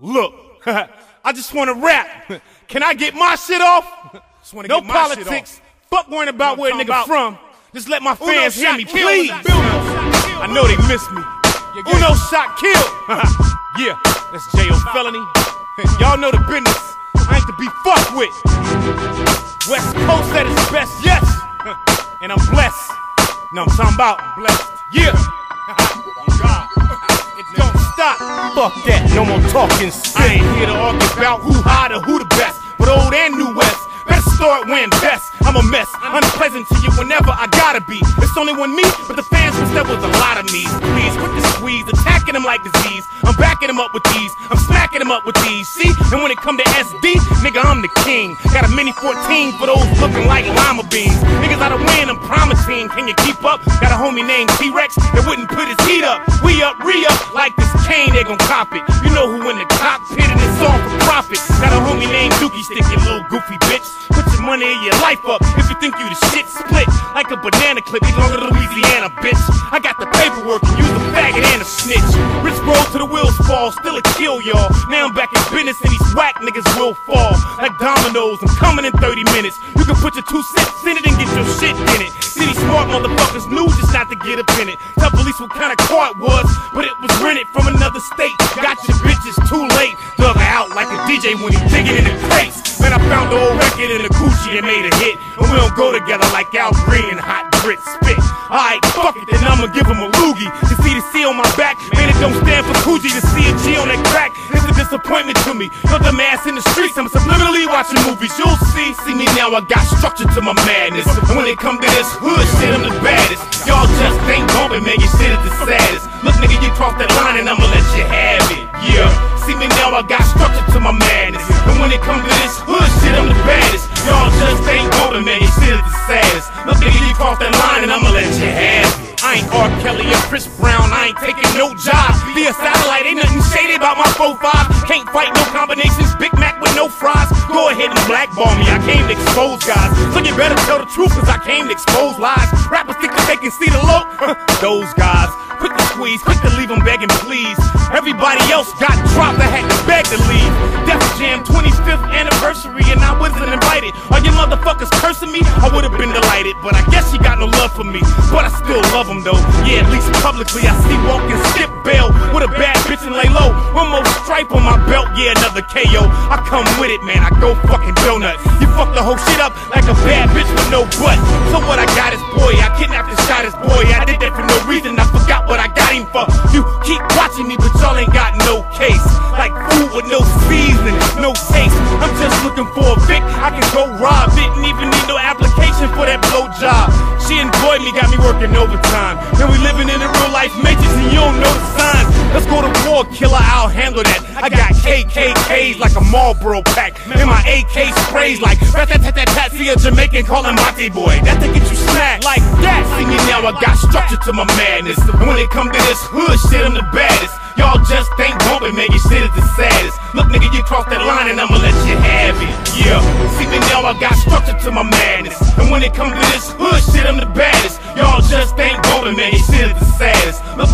Look, I just wanna rap. Can I get my shit off? no politics. Fuck worrying about where a nigga from. Just let my fans hear me, please. I know they miss me. Uno shot kill. yeah, that's Jayo Felony. Y'all know the business. I ain't to be fucked with. West Coast at its best, yes. and I'm blessed. No, I'm talking about blessed. Yeah. Fuck that, no more talking. I ain't here to argue about who hot or who the best, but old and new West. Best start when best. I'm a mess, unpleasant to you whenever I gotta be. It's only one me, but the fans wish there was a lot of me. Please, with the squeeze, attacking them like disease. I'm backing them up with these, I'm smacking them up with these. See, and when it come to SD, nigga, I'm the king. Got a mini 14 for those looking like lima beans. Niggas out of win, I'm promising. Can you keep up? Got a homie named T-Rex that wouldn't put his heat up. We up, re up, like this cane, they gon' cop it. You know who in the cockpit and it's all for profit. Got a homie named Dookie Stick, you little goofy bitch. Put your money in your life up if you think you the shit split like a banana clip. you Belong to Louisiana, bitch. I got the paperwork and use a faggot and a snitch. Rich roll to the wheels fall, still a kill, y'all. Now I'm back in business and these whack niggas will fall like dominoes. I'm coming in 30 minutes. You can put your two cents in it and get your shit in it. City smart motherfuckers knew just not to get up in it. Tell police what kind of car it was, from another state. Got your bitches too late. Dug out like a DJ when he digging in the crates. Man, I found the old record in the Gucci that made a hit. And we don't go together like Al Green and Hot Grit Spit. Alright, fuck it, then I'ma give him a loogie. To see the C on my back, man, it don't stand for Coogi. To see a G on that crack, it's a disappointment to me. You're the ass in the streets, I'm subliminally watching movies. You'll see, see me now, I got structure to my madness. And when it come to this hood shit, I'm the baddest. Y'all just ain't bumping, man, your shit is the saddest. Look, nigga, you cross that line and I'ma let you have it. Yeah, see me now, I got structure to my madness. And when it come to this hood shit, I'm the baddest. Y'all just ain't golden, man, your shit the saddest. Look, nigga, you cross that line and I'ma let you have it. I ain't R. Kelly or Chris Brown, I ain't taking no jobs. Be a satellite, ain't nothing shady about my 4-5. Can't fight no combinations, Big Mac with no fries. Go ahead and blackball me, I came to expose guys. So you better tell the truth, cause I came to expose lies. Rappers think that they can see the low, uh, those guys. Quick to squeeze, quick to leave them begging please. Everybody else got dropped, I had to beg to leave. Def Jam 25th anniversary, and I wasn't invited. Are you motherfuckers cursing me? I would've been delighted, but I guess you got no love for me. But I still love them though. Yeah, at least publicly, I see walking skip bail with a bad bitch and lay low. One more stripe on my belt, yeah, another KO. I come with it, man, I go fucking donut. You fuck the whole shit up like a bad bitch with no butt. So what I got is boy, I kidnapped and shot his boy. I did that for no reason, I forgot what I got him for. You go rob. Didn't even need no application for that blow job. She employed me, got me working overtime. Then we living in a real life matrix and you don't know the signs. Let's go to war, killer, I'll handle that. I got KKKs like a Marlboro pack. And my AK sprays like rat tat tat tat. See a Jamaican calling Monty boy. That to get you smacked like that. See me now, I got structure to my madness. And when it come to this hood shit, I'm the baddest. Y'all just ain't bumping, man, your shit is the saddest. Look, nigga, you cross that line and I'ma let you have it. Yeah, now, I got structure to my madness. And when it come to this hood shit, I'm the baddest. Y'all just ain't bumping, man, your shit is the saddest. Look,